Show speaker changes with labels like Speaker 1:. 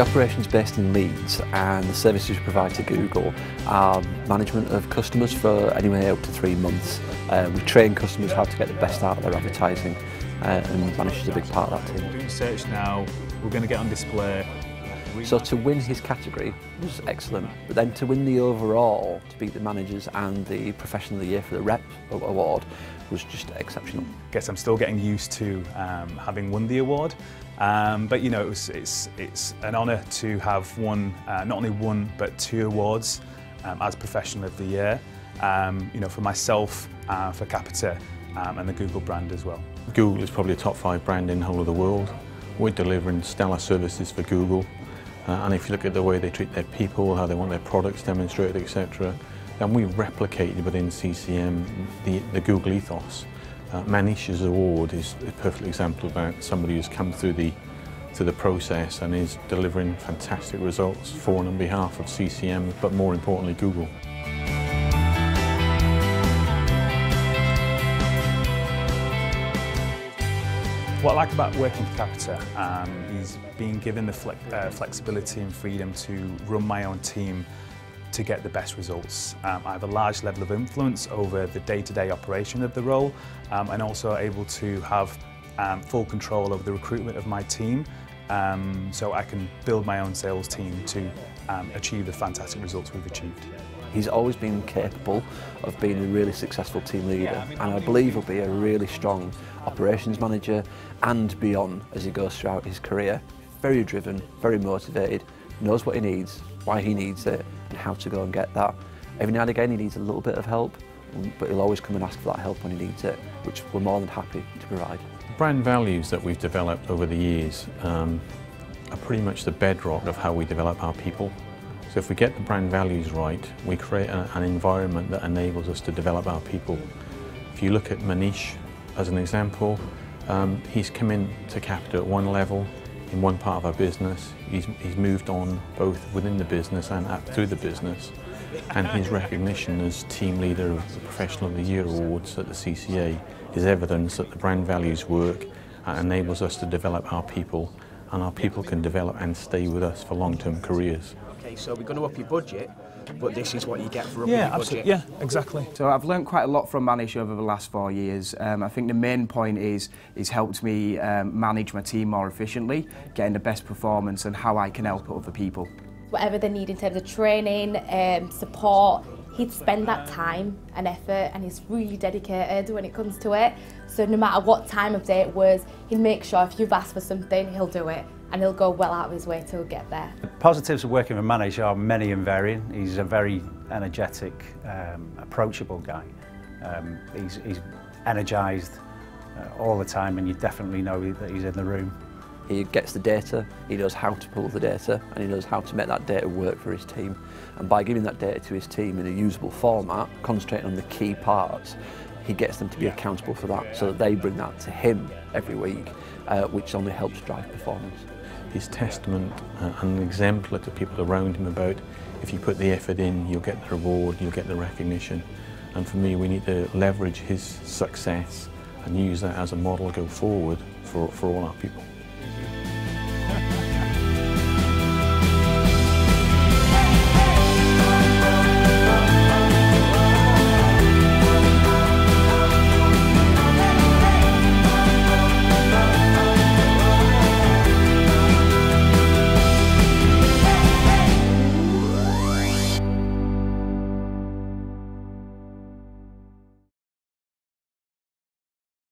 Speaker 1: operation's based in Leeds and the services we provide to Google are management of customers for anywhere up to three months. Uh, we train customers how to get the best out of their advertising uh, and Manish is a big part of that team.
Speaker 2: We're doing search now, we're going to get on display.
Speaker 1: So to win his category was excellent, but then to win the overall, to beat the managers and the Professional of the Year for the Rep award was just exceptional.
Speaker 2: I Guess I'm still getting used to um, having won the award, um, but you know it was, it's, it's an honour to have won uh, not only one but two awards um, as Professional of the Year. Um, you know for myself, uh, for Capita, um, and the Google brand as well.
Speaker 3: Google is probably a top five brand in the whole of the world. We're delivering stellar services for Google. Uh, and if you look at the way they treat their people, how they want their products demonstrated, etc., then we replicated within CCM the, the Google ethos. Uh, Manish's award is a perfect example about somebody who's come through the through the process and is delivering fantastic results for and on behalf of CCM, but more importantly, Google.
Speaker 2: What I like about working for Capita um, is being given the fle uh, flexibility and freedom to run my own team to get the best results. Um, I have a large level of influence over the day-to-day -day operation of the role um, and also able to have um, full control over the recruitment of my team um, so I can build my own sales team to um, achieve the fantastic results we've achieved.
Speaker 1: He's always been capable of being a really successful team leader and I believe he'll be a really strong operations manager and beyond as he goes throughout his career. Very driven, very motivated, knows what he needs, why he needs it and how to go and get that. Every now and again he needs a little bit of help but he'll always come and ask for that help when he needs it, which we're more than happy to provide.
Speaker 3: The brand values that we've developed over the years um, are pretty much the bedrock of how we develop our people. So if we get the brand values right, we create a, an environment that enables us to develop our people. If you look at Manish as an example, um, he's come in to Capita at one level, in one part of our business. He's, he's moved on both within the business and up through the business. And his recognition as team leader of the Professional of the Year Awards at the CCA is evidence that the brand values work and enables us to develop our people and our people can develop and stay with us for long-term careers
Speaker 4: okay, so we're going to up your budget, but this is what you get for upping
Speaker 2: yeah,
Speaker 4: your
Speaker 2: budget. Yeah, exactly.
Speaker 5: So I've learned quite a lot from Manish over the last four years. Um, I think the main point is he's helped me um, manage my team more efficiently, getting the best performance and how I can help other people.
Speaker 6: Whatever they need in terms of training, um, support, he'd spend that time and effort and he's really dedicated when it comes to it. So no matter what time of day it was, he'd make sure if you've asked for something, he'll do it and he'll go well out of his way to get there.
Speaker 7: The positives of working with Manish are many and varying. He's a very energetic, um, approachable guy. Um, he's, he's energised uh, all the time and you definitely know that he's in the room.
Speaker 1: He gets the data, he knows how to pull the data and he knows how to make that data work for his team. And by giving that data to his team in a usable format, concentrating on the key parts, he gets them to be accountable for that so that they bring that to him every week, uh, which only helps drive performance.
Speaker 3: His testament uh, and an exemplar to people around him about if you put the effort in, you'll get the reward, you'll get the recognition. And for me, we need to leverage his success and use that as a model go forward for, for all our people.